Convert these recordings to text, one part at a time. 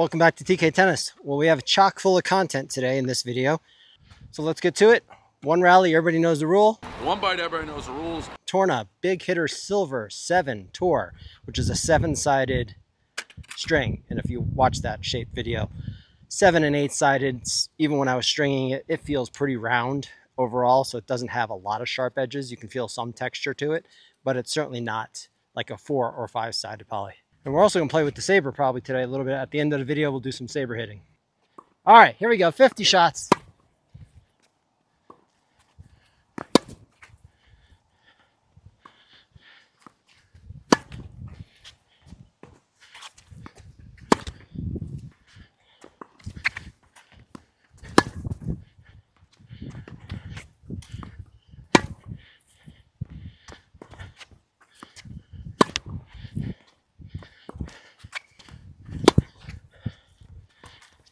Welcome back to TK Tennis. Well, we have a chock full of content today in this video. So let's get to it. One rally, everybody knows the rule. One bite, everybody knows the rules. Tourna Big Hitter Silver 7 Tour, which is a seven-sided string. And if you watch that shape video, seven and eight sided, even when I was stringing it, it feels pretty round overall. So it doesn't have a lot of sharp edges. You can feel some texture to it, but it's certainly not like a four or five sided poly. And we're also gonna play with the saber probably today a little bit. At the end of the video, we'll do some saber hitting. All right, here we go, 50 shots.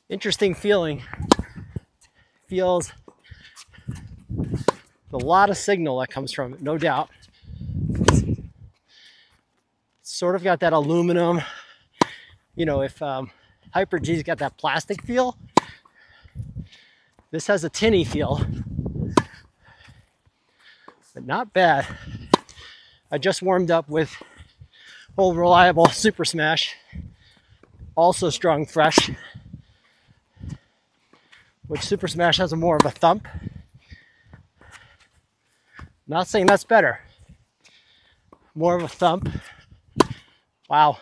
Interesting feeling. Feels a lot of signal that comes from it, no doubt. Sort of got that aluminum, you know, if um, Hyper G's got that plastic feel, this has a tinny feel, but not bad. I just warmed up with old reliable Super Smash, also strung fresh which Super Smash has a more of a thump. Not saying that's better. More of a thump. Wow.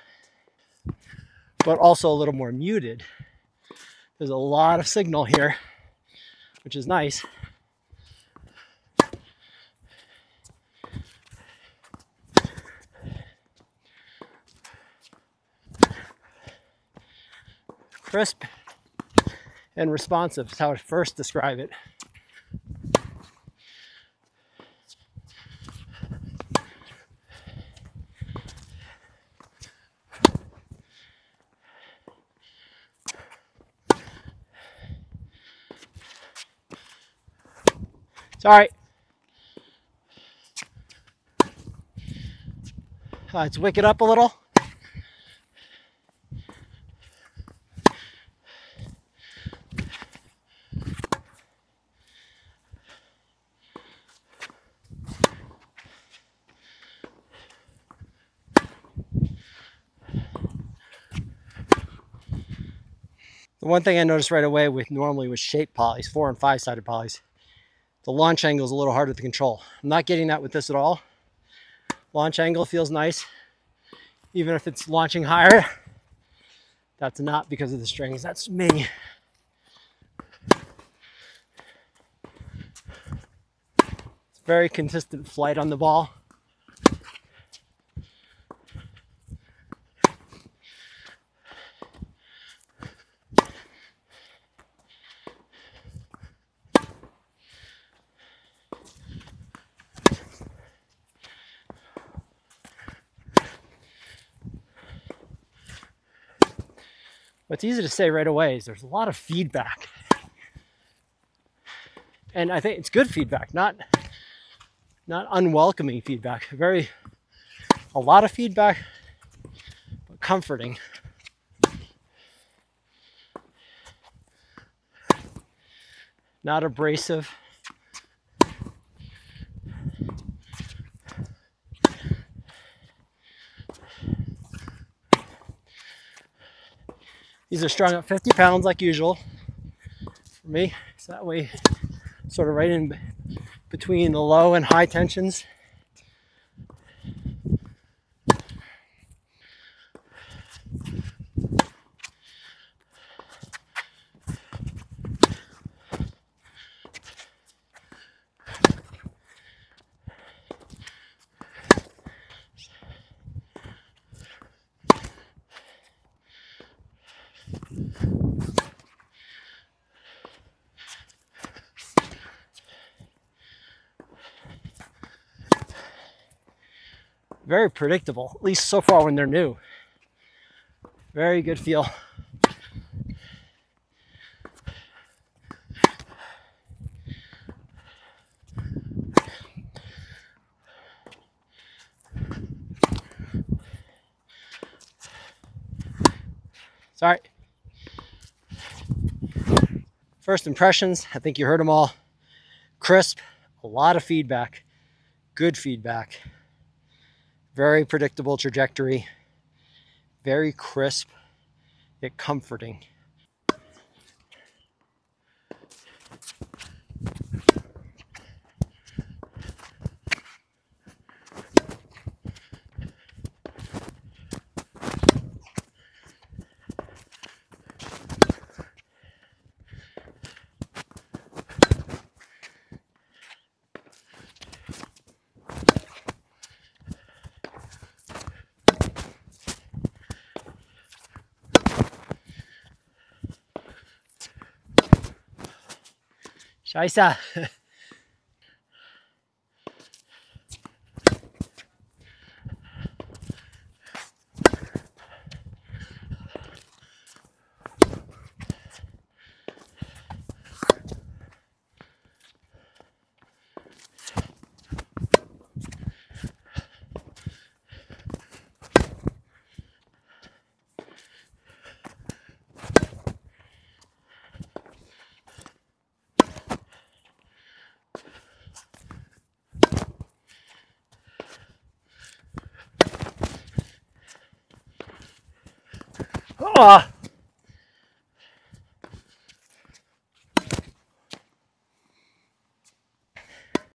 But also a little more muted. There's a lot of signal here, which is nice. Crisp and responsive is how I first describe it. Sorry. Uh, let's wick it up a little. The one thing I noticed right away with normally with shape polys, four and five sided polys, the launch angle is a little harder to control. I'm not getting that with this at all. Launch angle feels nice, even if it's launching higher. That's not because of the strings, that's me. It's very consistent flight on the ball. What's easy to say right away is there's a lot of feedback. And I think it's good feedback, not not unwelcoming feedback. Very a lot of feedback, but comforting. Not abrasive. These are strung at 50 pounds like usual for me. So that way, sort of right in between the low and high tensions. Very predictable, at least so far when they're new. Very good feel. Sorry. First impressions, I think you heard them all. Crisp, a lot of feedback, good feedback, very predictable trajectory, very crisp, yet comforting. Scheiße. Oh.